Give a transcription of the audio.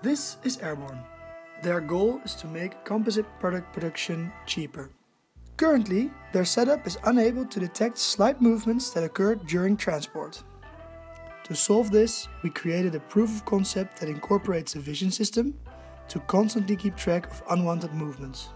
This is Airborne. Their goal is to make composite product production cheaper. Currently, their setup is unable to detect slight movements that occur during transport. To solve this, we created a proof of concept that incorporates a vision system to constantly keep track of unwanted movements.